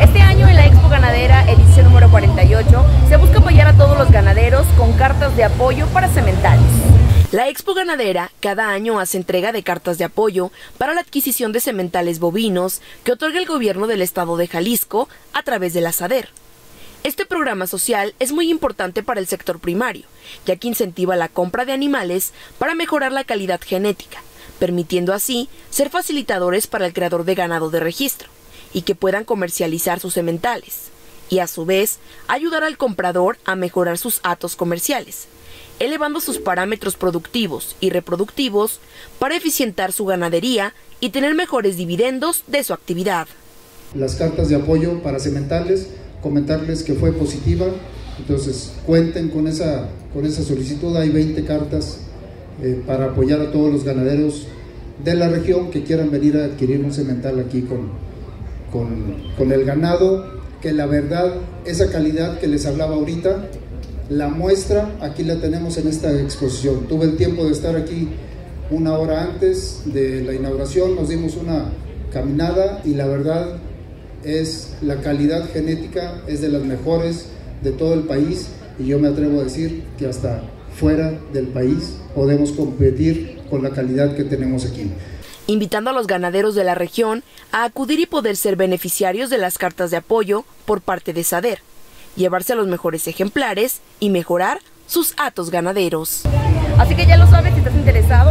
Este año en la Expo Ganadera, edición número 48, se busca apoyar a todos los ganaderos con cartas de apoyo para sementales. La Expo Ganadera cada año hace entrega de cartas de apoyo para la adquisición de sementales bovinos que otorga el gobierno del estado de Jalisco a través de la SADER. Este programa social es muy importante para el sector primario, ya que incentiva la compra de animales para mejorar la calidad genética, permitiendo así ser facilitadores para el creador de ganado de registro y que puedan comercializar sus sementales, y a su vez ayudar al comprador a mejorar sus atos comerciales, elevando sus parámetros productivos y reproductivos para eficientar su ganadería y tener mejores dividendos de su actividad. Las cartas de apoyo para sementales, comentarles que fue positiva, entonces cuenten con esa, con esa solicitud, hay 20 cartas eh, para apoyar a todos los ganaderos de la región que quieran venir a adquirir un semental aquí con, con, el ganado, que la verdad, esa calidad que les hablaba ahorita, la muestra, aquí la tenemos en esta exposición. Tuve el tiempo de estar aquí una hora antes de la inauguración, nos dimos una caminada y la verdad es la calidad genética es de las mejores de todo el país y yo me atrevo a decir que hasta fuera del país podemos competir con la calidad que tenemos aquí invitando a los ganaderos de la región a acudir y poder ser beneficiarios de las cartas de apoyo por parte de SADER, llevarse a los mejores ejemplares y mejorar sus atos ganaderos. Así que ya lo sabes, si estás interesado,